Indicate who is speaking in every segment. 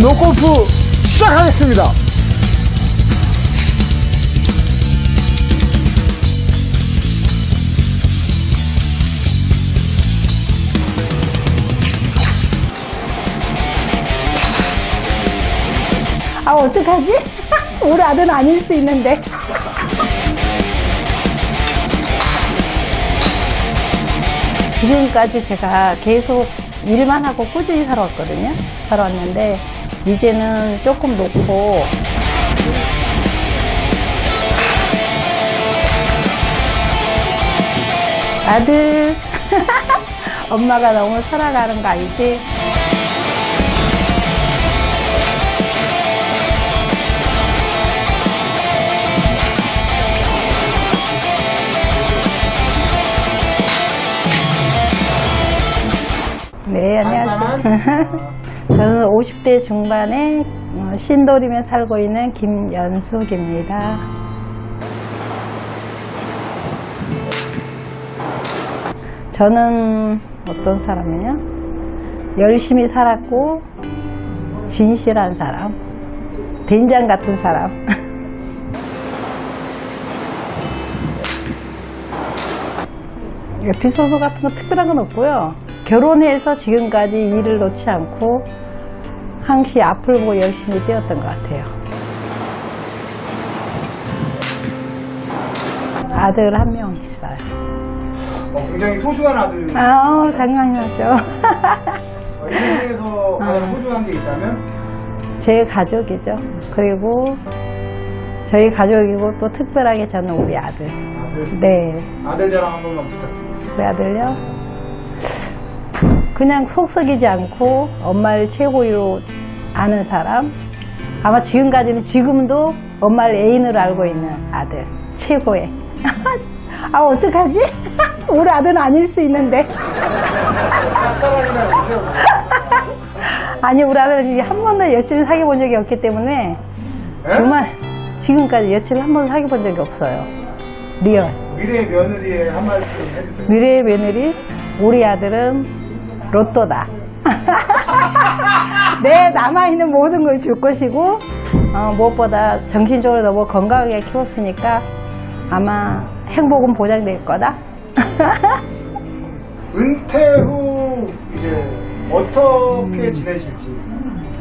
Speaker 1: 노골프 시작하겠습니다.
Speaker 2: 아, 어떡하지? 우리 아들은 아닐 수 있는데. 지금까지 제가 계속 일만 하고 꾸준히 살아왔거든요. 살아왔는데, 이제는 조금 놓고, 아들, 엄마가 너무 살아가는 거 알지? 네, 안녕하세요. 저는 50대 중반에 어, 신도림에 살고 있는 김연숙입니다. 저는 어떤 사람이냐? 열심히 살았고, 진실한 사람, 된장 같은 사람. 에피소드 같은 거 특별한 건 없고요. 결혼해서 지금까지 일을 놓지 않고 항시 앞을 보고 열심히 뛰었던 것 같아요. 아들 한 명 있어요.
Speaker 1: 어, 굉장히 소중한 아들.
Speaker 2: 아, 당연하죠.
Speaker 1: 어, 인생에서 가장 소중한 게 있다면?
Speaker 2: 제 가족이죠. 그리고 저희 가족이고 또 특별하게 저는 우리 아들.
Speaker 1: 아들.
Speaker 2: 네,
Speaker 1: 아들 자랑 한 번만 부탁드리겠습니다.
Speaker 2: 우리 아들요. 그냥 속 썩이지 않고 엄마를 최고로 아는 사람. 아마 지금까지는 지금도 엄마를 애인으로 알고 있는 아들. 최고의. 아, 어떡하지? 우리 아들은 아닐 수 있는데. 아니, 우리 아들은 한 번도 여친을 사귀어 본 적이 없기 때문에 정말 지금까지 여친을 한 번도 사귀어 본 적이 없어요. real.
Speaker 1: 미래 며느리의 한 말씀 해주세요.
Speaker 2: 미래의 며느리, 우리 아들은 로또다. 내 남아있는 모든 걸 줄 것이고, 어, 무엇보다 정신적으로 너무 건강하게 키웠으니까 아마 행복은 보장될 거다.
Speaker 1: 은퇴 후 이제 어떻게 지내실지.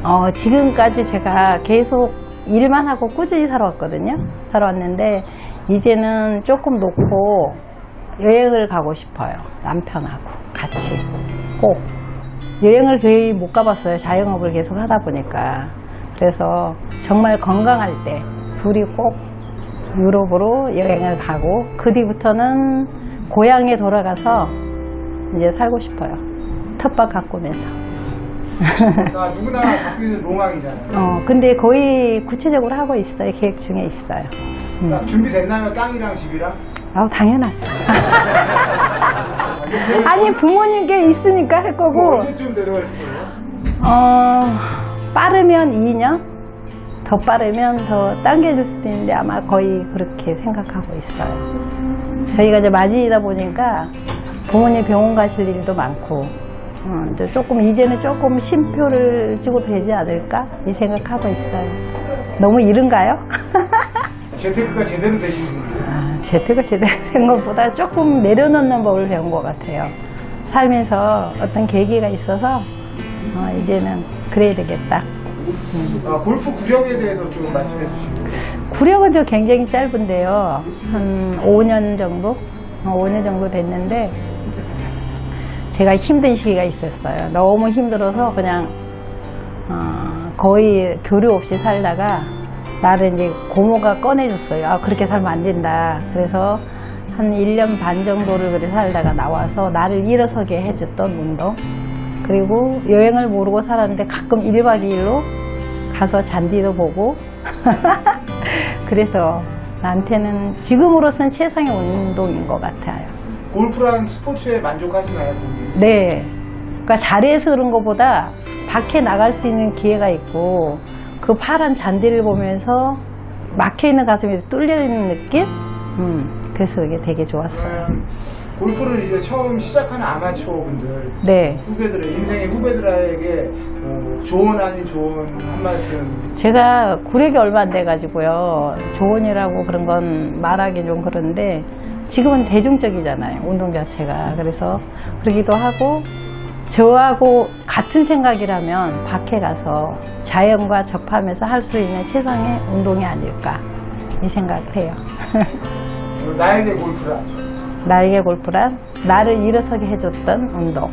Speaker 2: 어, 지금까지 제가 계속 일만 하고 꾸준히 살아왔거든요. 살아왔는데, 이제는 조금 놓고 여행을 가고 싶어요. 남편하고 같이. 꼭. 여행을 거의 못 가봤어요. 자영업을 계속 하다 보니까. 그래서 정말 건강할 때 둘이 꼭 유럽으로 여행을 가고, 그 뒤부터는 고향에 돌아가서 이제 살고 싶어요. 텃밭 가꾸면서.
Speaker 1: 자, 누구나 갖고 있는 로망이잖아요.
Speaker 2: 어, 근데 거의 구체적으로 하고 있어요. 계획 중에 있어요. 음.
Speaker 1: 자, 준비됐나요? 땅이랑 집이랑?
Speaker 2: 아우, 당연하죠. 아니, 부모님께 있으니까 할 거고,
Speaker 1: 언제쯤 내려가실 거예요?
Speaker 2: 어, 빠르면 2년? 더 빠르면 더 당겨줄 수도 있는데 아마 거의 그렇게 생각하고 있어요. 저희가 이제 맞이다 보니까 부모님 병원 가실 일도 많고, 어, 이제 조금, 이제는 조금 쉼표를 찍어도 되지 않을까? 이 생각하고 있어요. 너무 이른가요?
Speaker 1: 재테크가 제대로 되신 분이에요.
Speaker 2: 아, 재테크 제대로 된 것보다 조금 내려놓는 법을 배운 것 같아요. 살면서 어떤 계기가 있어서 어, 이제는 그래야 되겠다.
Speaker 1: 아, 골프 구력에 대해서 좀 말씀해 주시고.
Speaker 2: 구력은 저 굉장히 짧은데요. 한 5년 정도? 어, 5년 정도 됐는데 제가 힘든 시기가 있었어요. 너무 힘들어서 그냥 어, 거의 교류 없이 살다가 나를 이제 고모가 꺼내줬어요. 아, 그렇게 살면 안 된다. 그래서 한 1년 반 정도를 그렇게 살다가 나와서 나를 일어서게 해줬던 운동. 그리고 여행을 모르고 살았는데 가끔 1박 2일로 가서 잔디도 보고. 그래서 나한테는 지금으로선 최상의 운동인 것 같아요.
Speaker 1: 골프란 스포츠에 만족하시나요?
Speaker 2: 네. 그러니까 잘해서 그런 것보다 밖에 나갈 수 있는 기회가 있고 그 파란 잔디를 보면서 막혀 있는 가슴이 뚫려 있는 느낌? 음, 그래서 이게 되게 좋았어요.
Speaker 1: 그러면 골프를 이제 처음 시작하는 아마추어 분들
Speaker 2: 네.
Speaker 1: 후배들 인생의 후배들에게 뭐 좋은 아닌 좋은 한 말씀
Speaker 2: 제가 구력이 얼마 안 돼가지고요. 조언이라고 그런 건 말하기 좀 그런데 지금은 대중적이잖아요. 운동 자체가. 그래서 그러기도 하고 저하고 같은 생각이라면 밖에 가서 자연과 접하면서 할 수 있는 최상의 운동이 아닐까 이 생각을 해요.
Speaker 1: 나에게 골프라
Speaker 2: 나에게 골프란 나를 일어서게 해줬던 운동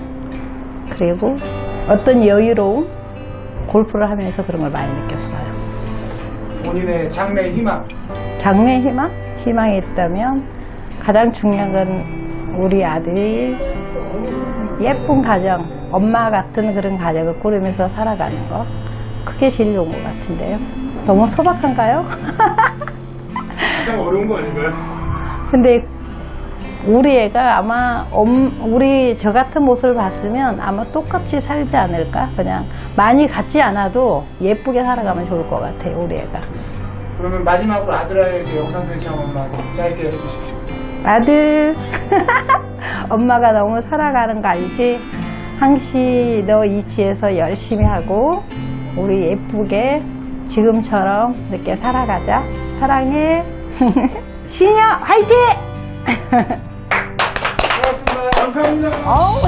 Speaker 2: 그리고 어떤 여유로움 골프를 하면서 그런 걸 많이 느꼈어요.
Speaker 1: 본인의 장래 희망
Speaker 2: 장래 희망? 희망이 있다면 가장 중요한 건 우리 아들이 예쁜 가정, 엄마 같은 그런 가정을 꾸리면서 살아가는 거. 그게 제일 좋은 것 같은데요. 너무 소박한가요?
Speaker 1: 가장 어려운 거 아닌가요?
Speaker 2: 근데 우리 애가 아마 엄, 우리 저 같은 모습을 봤으면 아마 똑같이 살지 않을까? 그냥 많이 같지 않아도 예쁘게 살아가면 좋을 것 같아요, 우리 애가.
Speaker 1: 그러면 마지막으로 아들에게 영상 편지 한 번만 짧게 해주십시오
Speaker 2: 아들, 엄마가 너무 살아가는 거 알지? 항시 너 이치에서 열심히 하고 우리 예쁘게 지금처럼 이렇게 살아가자. 사랑해. 신여 화이팅!
Speaker 1: 고맙습니다 감사합니다
Speaker 2: 어우,